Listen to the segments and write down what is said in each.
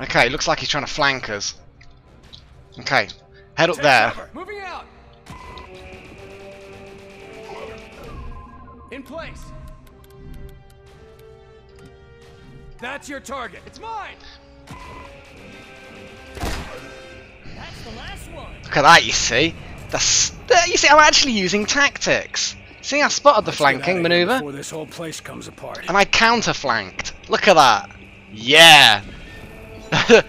Okay, looks like he's trying to flank us. Okay, head up Take there. cover. Moving out. In place. That's your target. It's mine. That's the last one. Look at that, you see? That's, that- you see, I'm actually using tactics. See, I spotted the Let's flanking maneuver, Before this whole place comes apart. and I counter-flanked. Look at that. Yeah.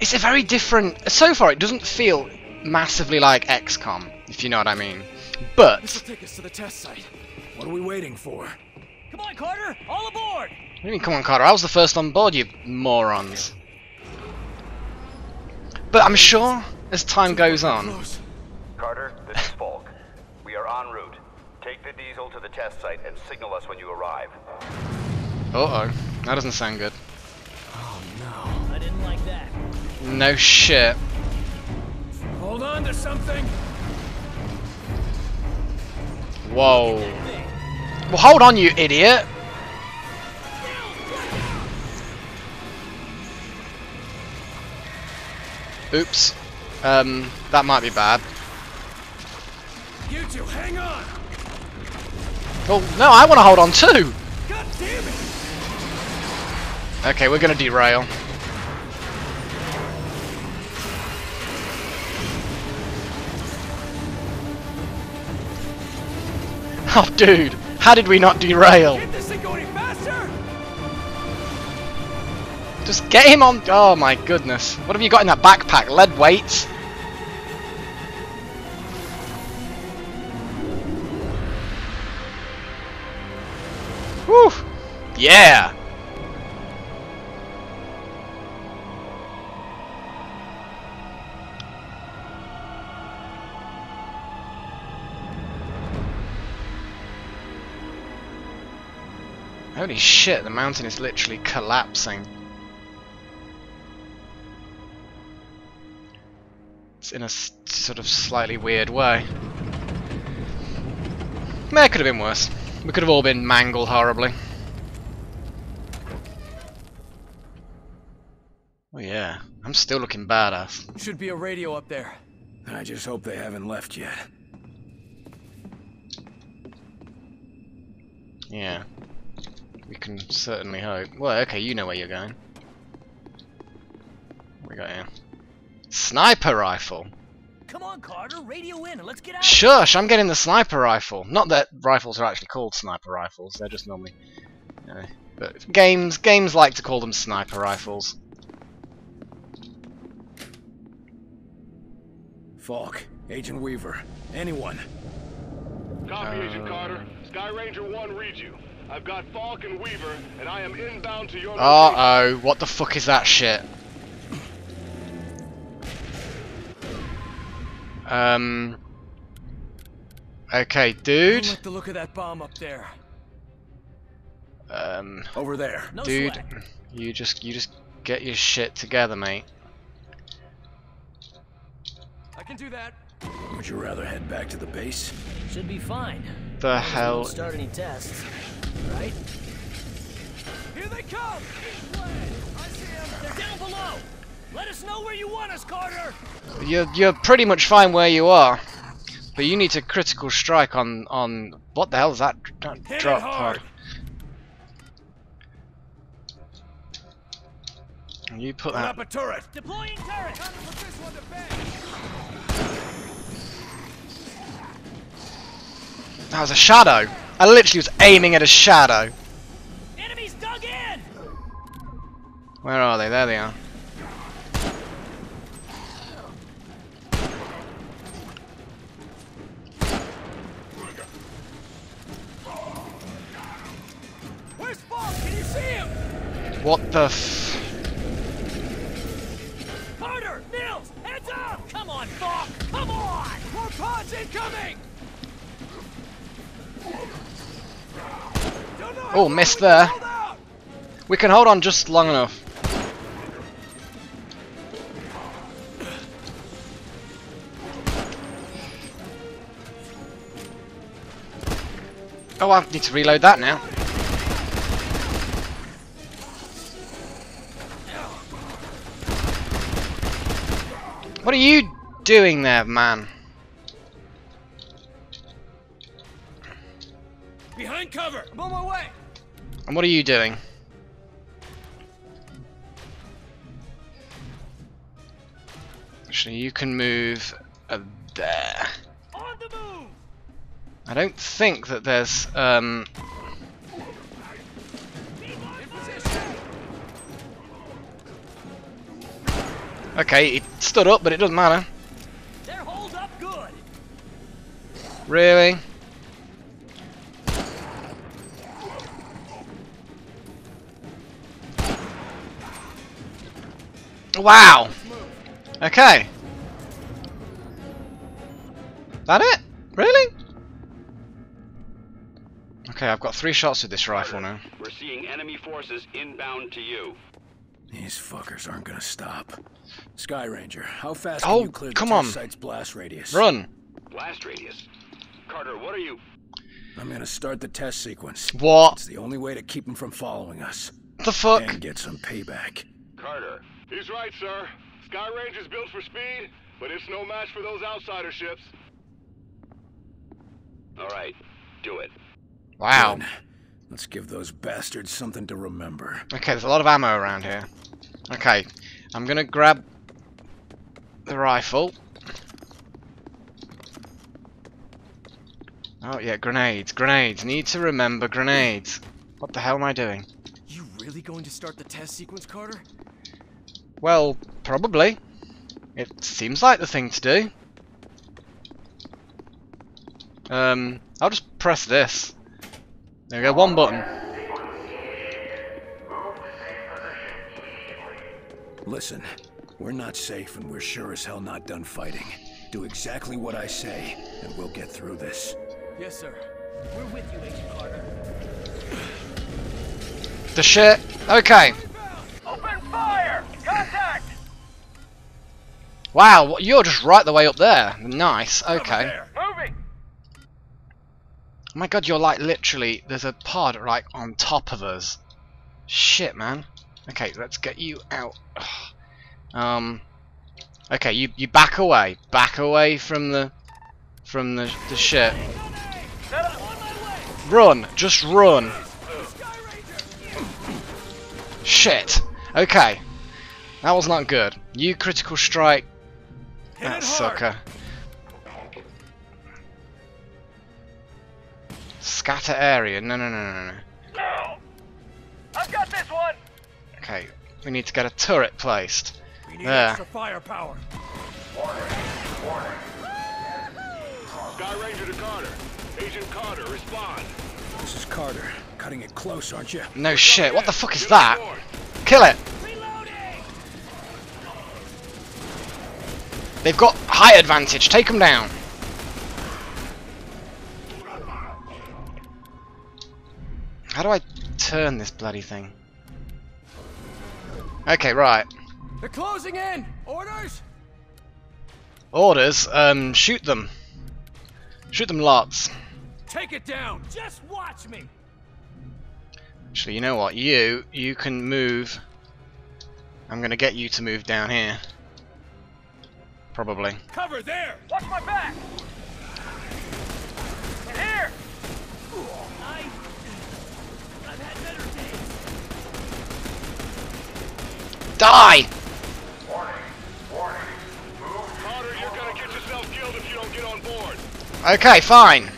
it's a very different... So far, it doesn't feel massively like XCOM, if you know what I mean. But, This will take us to the test site. What are we waiting for? Come on, Carter, all aboard. what do you mean, come on, Carter? I was the first on board, you morons. But I'm sure, as time goes on... Close. Carter, this is Faulke. We are en route. Take the diesel to the test site and signal us when you arrive. Uh-oh. That doesn't sound good. No shit. Hold on to something. Whoa. Well, hold on, you idiot. Oops. Um, that might be bad. You two, hang on. Oh, no, I want to hold on too. God damn it. Okay, we're gonna derail. Oh, dude. How did we not derail? Can't this thing go faster? Just get him on. Oh my goodness. What have you got in that backpack? Lead weights? Whew. Yeah. Holy shit, the mountain is literally collapsing. It's in a s- sort of slightly weird way. That could have been worse. We could have all been mangled horribly. Oh yeah, I'm still looking badass. Should be a radio up there. I just hope they haven't left yet. Yeah. We can certainly hope. Well, okay, you know where you're going. What we got here? Sniper rifle! Come on, Carter, radio in and let's get out. Shush, I'm getting the sniper rifle. Not that rifles are actually called sniper rifles, they're just normally... Uh, but games, games like to call them sniper rifles. Faulke, Agent Weaver, anyone. Copy, Agent Carter. Sky Ranger 1 reads you. I've got Faulke and Weaver, and I am inbound to your. Uh-oh, what the fuck is that shit? Um... Okay, Don't dude. like the look of that bomb up there. Um, Over there. No dude, sweat. you just, you just get your shit together, mate. I can do that. Would you rather head back to the base? Should be fine. The hell? start any tests, right? Here they come! I see them! They're down below. Let us know where you want us, Carter. You're, you're pretty much fine where you are. But you need to critical strike on, on, what the hell is that, that Hit drop it hard! pod? You put Put that up a turret! Deploying turret. Put this one to bed! That was a shadow. I literally was aiming at a shadow. Enemies dug in. Where are they? There they are. Where's Faulke? Can you see him? What the f... Carter, Nils, heads up. Come on, Faulke. Come on. More pods incoming! Oh, missed there. We can hold on just long enough. Oh, I need to reload that now. What are you doing there, man? Behind cover! I'm on my way! And what are you doing? Actually, you can move uh, there. On the move! I don't think that there's um Okay, it stood up, but it doesn't matter. They're up good! Really? Wow. Okay. That it? Really? Okay, I've got three shots with this rifle now. We're seeing enemy forces inbound to you. These fuckers aren't gonna stop. Sky Ranger, how fast Oh, can you clear the come test on. site's blast radius? Run. Blast radius. Carter, what are you? I'm gonna start the test sequence. What It's the only way to keep them from following us the fuck? and get some payback. Carter. He's right, sir. Sky Ranger's built for speed, but it's no match for those outsider ships. All right, do it. Wow. Good. Let's give those bastards something to remember. Okay, there's a lot of ammo around here. Okay, I'm gonna grab the rifle. Oh yeah, grenades, grenades. Need to remember grenades. What the hell am I doing? You really going to start the test sequence, Carter? Well, probably. It seems like the thing to do. Um, I'll just press this. There we go, one button. Listen, we're not safe and we're sure as hell not done fighting. Do exactly what I say, and we'll get through this. Yes, sir. We're with you, Agent Carter. The shit. Okay. Fire! Contact! Wow, you're just right the way up there. Nice. Okay. Moving! Oh my god, you're like literally, there's a pod right on top of us. Shit, man. Okay, let's get you out. Ugh. Um, okay, you you back away, back away from the from the the shit. Set up on my way! Run, just run. Shit. Okay, that was not good. You critical strike, Hit that it ah, hard. sucker. Scatter area. No, no, no, no, no. No! I've got this one! Okay, we need to get a turret placed. We need There. extra firepower. Sky Ranger to Carter. Agent Carter, respond. This is Carter. Cutting it close, aren't you? No shit, what the fuck is Get that? Kill it! They've got high advantage, take them down. How do I turn this bloody thing? Okay, right. They're closing in. Orders? Orders, um, shoot them. Shoot them lots. Take it down. Just watch me! Actually, you know what? You, you can move. I'm gonna get you to move down here. Probably. Cover there. Watch my back! In here! I... I've had better days. Die! Carter, you're gonna get yourself killed if you don't get on board. Okay, fine.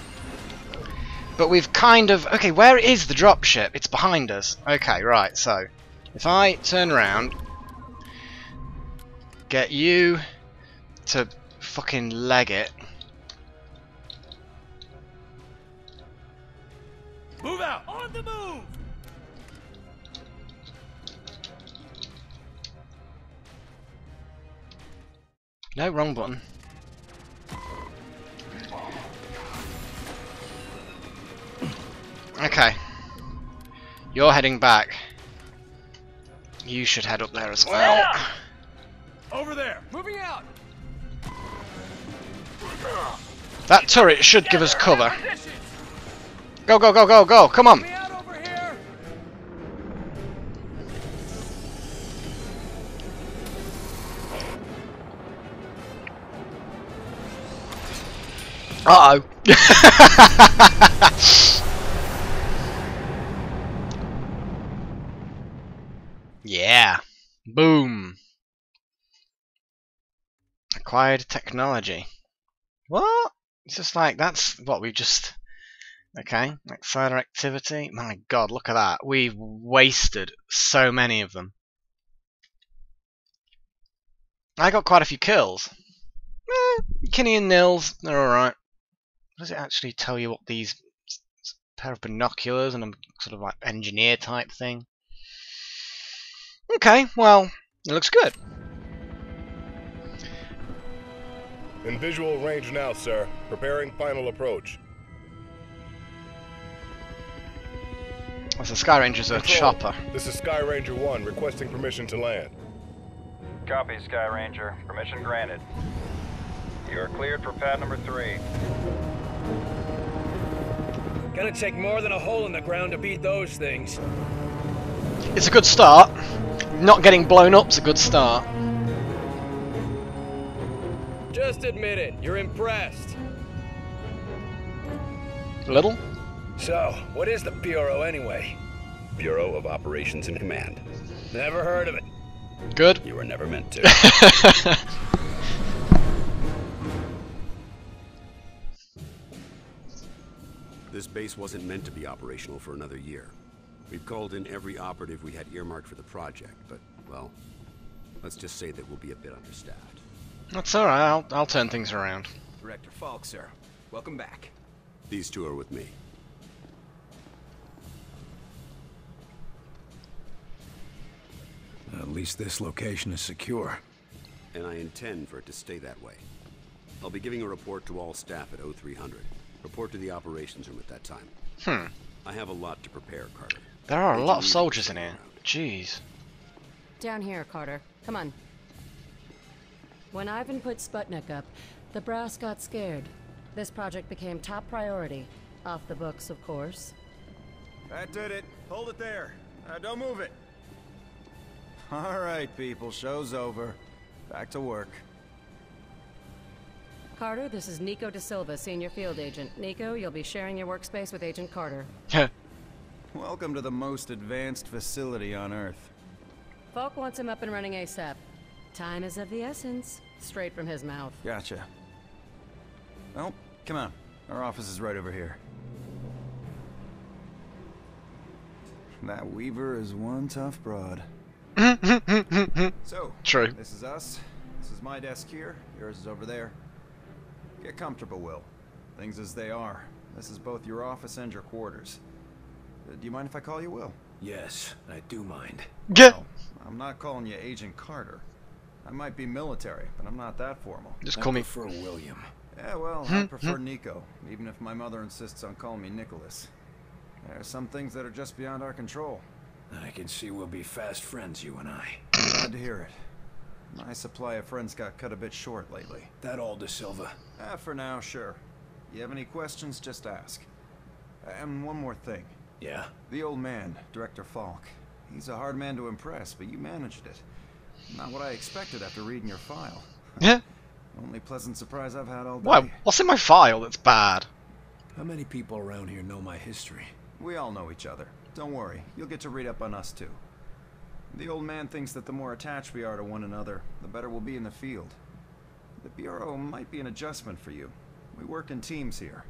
But we've kind of... Okay, where is the dropship? It's behind us. Okay, right, so... If I turn around... Get you to fucking leg it. Move out. On the move! No, wrong button. Okay. You're heading back. You should head up there as well. Over there. Moving out. That turret should give us cover. Go, go, go, go, go. Come on. Uh-oh. yeah. Boom. Acquired technology. What? It's just like that's what we just. Okay, like further activity. My God, look at that. We've wasted so many of them. I got quite a few kills. Eh, Kinney and Nils, they're alright. Does it actually tell you what these pair of binoculars and a sort of like engineer type thing? Okay, well, it looks good. In visual range now, sir. Preparing final approach. As the Sky Ranger's a Control, chopper. This is Sky Ranger 1 requesting permission to land. Copy, Sky Ranger. Permission granted. You are cleared for pad number three. Gonna take more than a hole in the ground to beat those things. It's a good start. Not getting blown up's a good start. Just admit it, you're impressed. A little? So, what is the Bureau anyway? Bureau of Operations and Command. Never heard of it. Good. You were never meant to. this base wasn't meant to be operational for another year. We've called in every operative we had earmarked for the project, but, well, let's just say that we'll be a bit understaffed. That's alright, I'll, I'll turn things around. Director Faulke, sir. Welcome back. These two are with me. At least this location is secure. and I intend for it to stay that way. I'll be giving a report to all staff at 0300. Report to the operations room at that time. Hmm. I have a lot to prepare, Carter. There are a lot of soldiers in here. around. Jeez. Down here, Carter. Come on. When Ivan put Sputnik up, the brass got scared. This project became top priority. Off the books, of course. That did it. Hold it there. Uh, don't move it. All right, people. Show's over. Back to work. Carter, this is Nico De Silva, Senior Field Agent. Nico, you'll be sharing your workspace with Agent Carter. Welcome to the most advanced facility on Earth. Faulke wants him up and running ASAP. Time is of the essence. Straight from his mouth. Gotcha. Well, come on. Our office is right over here. That Weaver is one tough broad. so, True. this is us. This is my desk here. Yours is over there. Get comfortable, Will. Things as they are. This is both your office and your quarters. Do you mind if I call you Will? Yes, I do mind. Get. No, I'm not calling you Agent Carter. I might be military, but I'm not that formal. Just I call me. prefer William. Yeah, well, I prefer Nico, even if my mother insists on calling me Nicholas. There are some things that are just beyond our control. I can see we'll be fast friends, you and I. Glad to hear it. My supply of friends got cut a bit short lately. That all, De Silva. Ah, for now, sure. You have any questions, just ask. And one more thing. Yeah? The old man, Director Faulke. He's a hard man to impress, but you managed it. Not what I expected after reading your file. Yeah. Only pleasant surprise I've had all day. What? What's in my file that's bad? How many people around here know my history? We all know each other. Don't worry, you'll get to read up on us too. The old man thinks that the more attached we are to one another, the better we'll be in the field. The Bureau might be an adjustment for you. We work in teams here.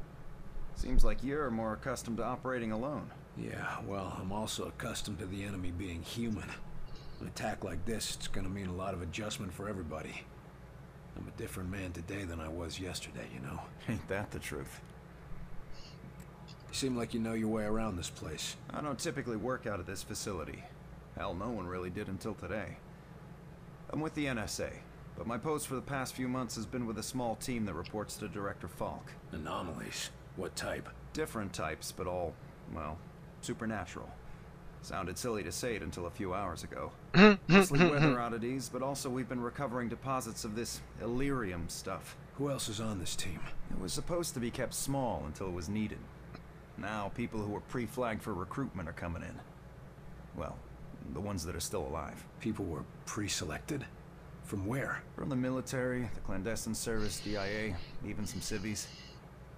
Seems like you're more accustomed to operating alone. Yeah, well, I'm also accustomed to the enemy being human. An attack like this, it's gonna mean a lot of adjustment for everybody. I'm a different man today than I was yesterday, you know? Ain't that the truth? You seem like you know your way around this place. I don't typically work out of this facility. Hell, no one really did until today. I'm with the NSA, but my post for the past few months has been with a small team that reports to Director Faulke. Anomalies. What type? Different types, but all, well, supernatural. Sounded silly to say it until a few hours ago. Mostly weather oddities, but also we've been recovering deposits of this Elerium stuff. Who else is on this team? It was supposed to be kept small until it was needed. Now, people who were pre-flagged for recruitment are coming in. Well, the ones that are still alive. People were pre-selected? From where? From the military, the clandestine service, DIA, even some civvies.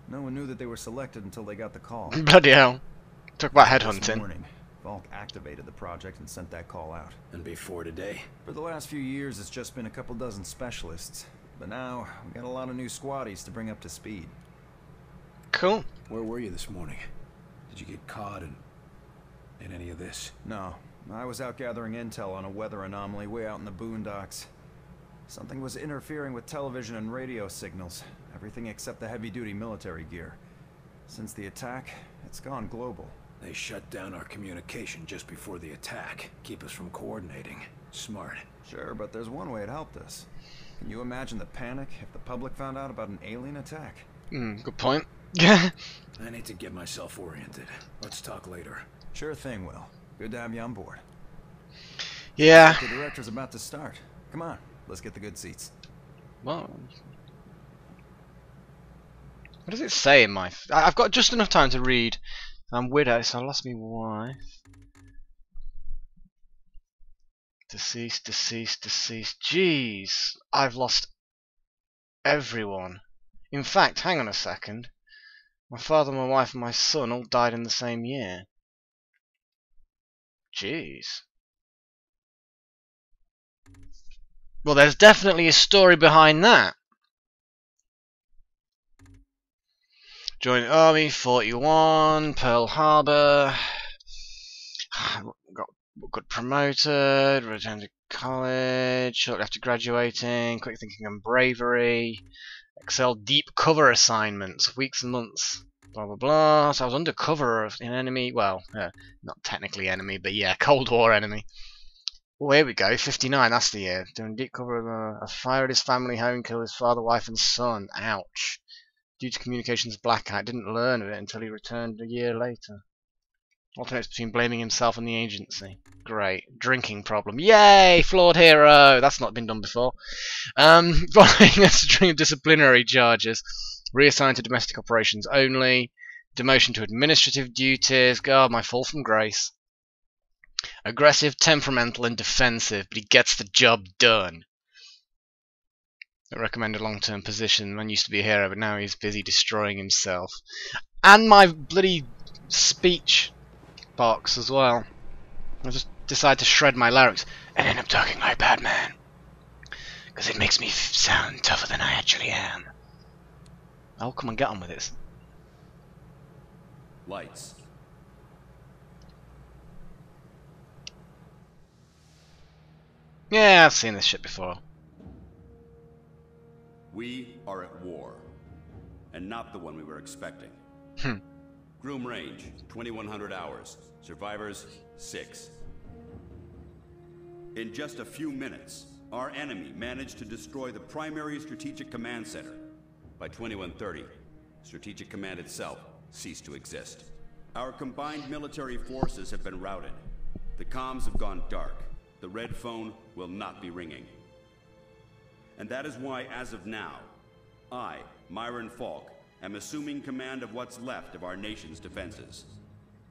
No one knew that they were selected until they got the call. Bloody hell. Talk about This headhunting. morning, Faulke activated the project and sent that call out. And before today? For the last few years, it's just been a couple dozen specialists. But now, we got a lot of new squaddies to bring up to speed. Cool. Where were you this morning? Did you get caught in... in any of this? No, I was out gathering intel on a weather anomaly way out in the boondocks. Something was interfering with television and radio signals. Everything except the heavy-duty military gear. Since the attack, it's gone global. They shut down our communication just before the attack. Keep us from coordinating. Smart. Sure, but there's one way it helped us. Can you imagine the panic if the public found out about an alien attack? Mm, good point. I need to get myself oriented. Let's talk later. Sure thing, Will. Good to have you on board. yeah. The director's about to start. Come on, let's get the good seats. Well, what does it say in my? I've got just enough time to read. I'm widow, so I lost my wife. Deceased, deceased, deceased. Jeez, I've lost everyone. In fact, hang on a second. My father, my wife, and my son all died in the same year. Jeez. Well, there's definitely a story behind that. Joined Army 41, Pearl Harbor. Got got promoted, returned to college shortly after graduating. Quick thinking and bravery. Excel deep cover assignments, weeks and months. Blah blah blah. So I was undercover of an enemy. Well, uh, not technically enemy, but yeah, Cold War enemy. Oh, here we go. 59, that's the year. Doing deep cover of a, a fire at his family home, killed his father, wife, and son. Ouch. Due to communications blackout, didn't learn of it until he returned a year later. Alternates between blaming himself and the agency. Great. Drinking problem. Yay! Flawed hero! That's not been done before. Um, following a string of disciplinary charges. Reassigned to domestic operations only. Demotion to administrative duties. God, my fall from grace. Aggressive, temperamental, and defensive, but he gets the job done. I recommend a long-term position. Man used to be a hero, but now he's busy destroying himself. And my bloody speech box as well. I just decide to shred my larynx and end up talking like Batman. Because it makes me f- sound tougher than I actually am. I'll come and get on with this. Lights. Yeah, I've seen this shit before. We are at war. And not the one we were expecting. Hmm. Groom range, 2100 hours. Survivors, 6. In just a few minutes, our enemy managed to destroy the primary strategic command center. By 2130, Strategic Command itself ceased to exist. Our combined military forces have been routed. The comms have gone dark. The red phone will not be ringing. And that is why, as of now, I, Myron Faulke, am assuming command of what's left of our nation's defenses.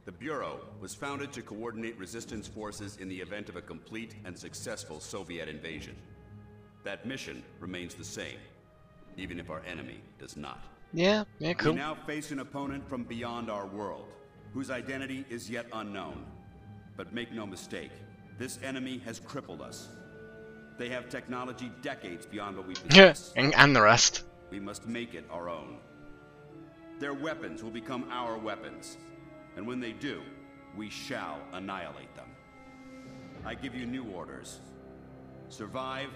The Bureau was founded to coordinate resistance forces in the event of a complete and successful Soviet invasion. That mission remains the same, even if our enemy does not. Yeah, yeah, cool. We now face an opponent from beyond our world, whose identity is yet unknown. But make no mistake, this enemy has crippled us. They have technology decades beyond what we possess. and, and the rest. We must make it our own. Their weapons will become our weapons. And when they do, we shall annihilate them. I give you new orders. Survive,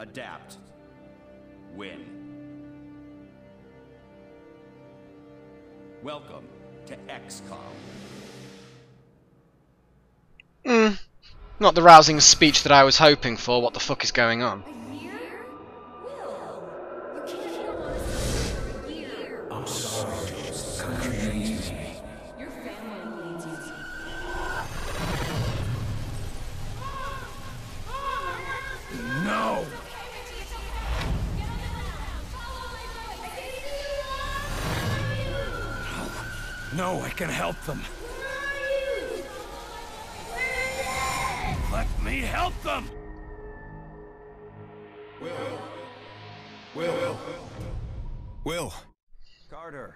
adapt, win. Welcome to XCOM. Not the rousing speech that I was hoping for. What the fuck is going on? I'm sorry, The country needs me. Your family needs you. No! No, I can help them. Let me help them! Will. Will. Will. Will. Carter.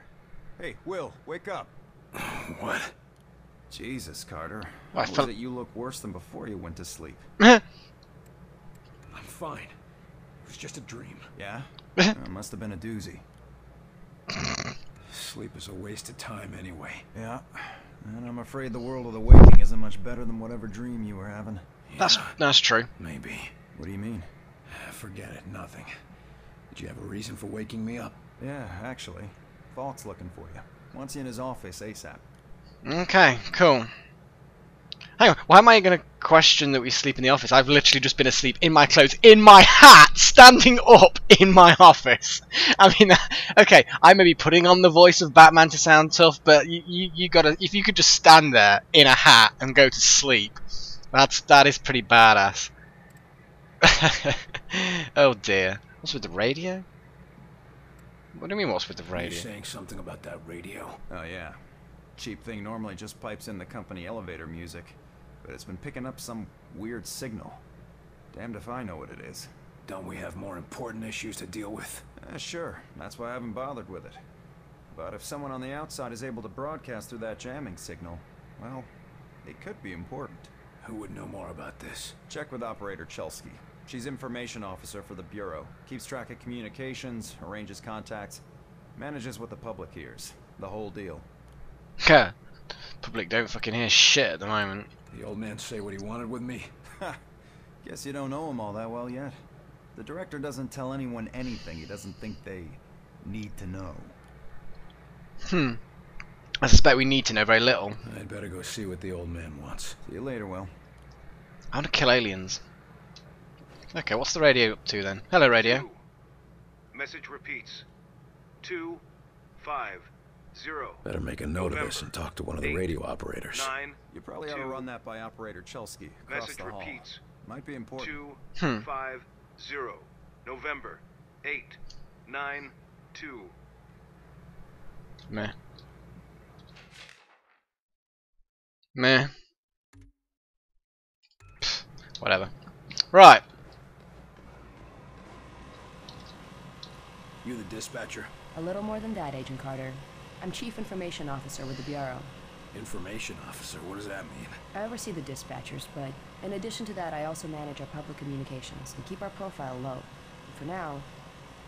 Hey, Will, wake up. What? Jesus, Carter. Well, I How felt- was it you look worse than before you went to sleep? I'm fine. It was just a dream. Yeah? it must have been a doozy. Sleep is a waste of time anyway. Yeah. And I'm afraid the world of the waking isn't much better than whatever dream you were having. That's that's true. Maybe. What do you mean? Ah, forget it. Nothing. Did you have a reason for waking me up? Yeah, actually. Faulke's looking for you. Wants you in his office ASAP. Okay, cool. Hang on, why am I going to question that we sleep in the office? I've literally just been asleep in my clothes, in my hat, standing up in my office. I mean, okay, I may be putting on the voice of Batman to sound tough, but you, you, you gotta, if you could just stand there in a hat and go to sleep, that's, that is pretty badass. oh dear. What's with the radio? What do you mean what's with the radio? You're saying something about that radio. Oh, yeah. Cheap thing normally just pipes in the company elevator music, but it's been picking up some weird signal. Damned if I know what it is. Don't we have more important issues to deal with? Eh, sure, that's why I haven't bothered with it. But if someone on the outside is able to broadcast through that jamming signal, well, it could be important. Who would know more about this? Check with Operator Chelsky. She's information officer for the Bureau. Keeps track of communications, arranges contacts, manages what the public hears. The whole deal. Yeah. Public don't fucking hear shit at the moment. The old man say what he wanted with me? Guess you don't know him all that well yet. The director doesn't tell anyone anything he doesn't think they need to know. Hmm. I suspect we need to know very little. I'd better go see what the old man wants. See you later, Will. I want to kill aliens. Okay, what's the radio up to then? Hello, radio. Two. Message repeats. Two, five, zero, Better make a note of this and talk to one of the Eight. radio operators. nine, You probably ought to run that by Operator Chelsky across Message the hall. repeats. Might be important. two, Hmm. five, zero. November, eight, nine, two. Meh. Meh. Pfft, whatever. Right. You the dispatcher? A little more than that, Agent Carter. I'm Chief Information Officer with the Bureau. Information officer, what does that mean? I oversee the dispatchers, but in addition to that, I also manage our public communications and keep our profile low. And for now,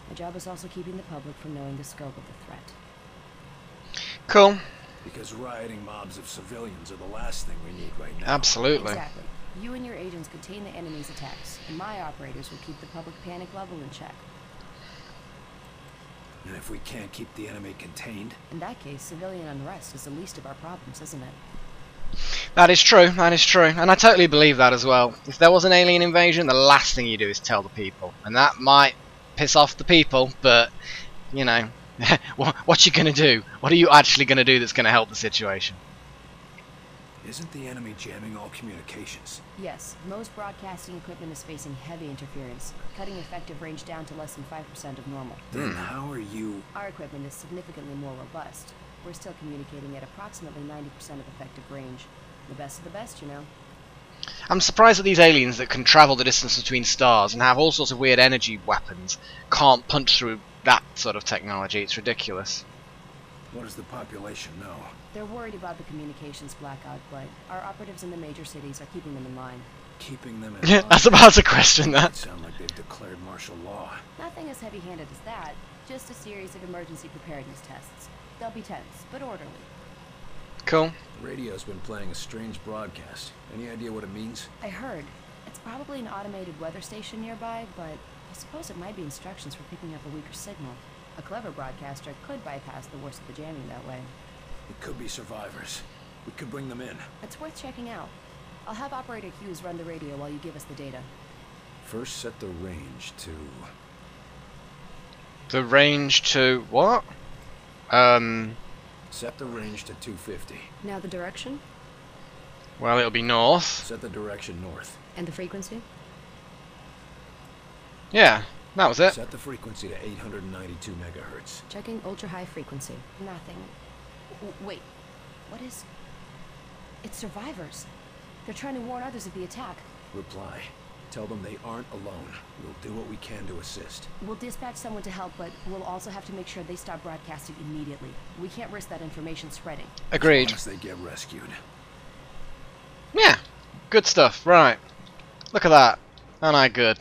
my job is also keeping the public from knowing the scope of the threat. Cool. Because rioting mobs of civilians are the last thing we need right now. Absolutely. Exactly. You and your agents contain the enemy's attacks, and my operators will keep the public panic level in check. And if we can't keep the enemy contained, In that case, civilian unrest is the least of our problems, isn't it? That is true, that is true. And I totally believe that as well. If there was an alien invasion, the last thing you do is tell the people. And that might piss off the people, but, you know, what, what you gonna do? What are you actually gonna do that's gonna help the situation? isn't the enemy jamming all communications? Yes, most broadcasting equipment is facing heavy interference, cutting effective range down to less than 5% of normal. Then how are you... Our equipment is significantly more robust. We're still communicating at approximately 90% of effective range. The best of the best, you know. I'm surprised that these aliens that can travel the distance between stars and have all sorts of weird energy weapons can't punch through that sort of technology. It's ridiculous. What does the population know? They're worried about the communications blackout, but our operatives in the major cities are keeping them in line. Keeping them in Yeah, That's was about to question that. sound like they've declared martial law. Nothing as heavy-handed as that, just a series of emergency preparedness tests. They'll be tense, but orderly. Cool. Radio's been playing a strange broadcast. Any idea what it means? I heard. It's probably an automated weather station nearby, but I suppose it might be instructions for picking up a weaker signal. A clever broadcaster could bypass the worst of the jamming that way. It could be survivors. We could bring them in. It's worth checking out. I'll have Operator Hughes run the radio while you give us the data. First set the range to... The range to what? Um. Set the range to 250. Now the direction Well, it'll be north. Set the direction north. and the frequency. Yeah, that was it. Set the frequency to 892 megahertz. Checking ultra high frequency. Nothing. W- wait, what is? It's survivors. They're trying to warn others of the attack. Reply. Tell them they aren't alone. We'll do what we can to assist. We'll dispatch someone to help, but we'll also have to make sure they stop broadcasting immediately. We can't risk that information spreading. Agreed. Unless they get rescued. Yeah, good stuff. Right. Look at that. Aren't I good?